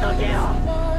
到这啊。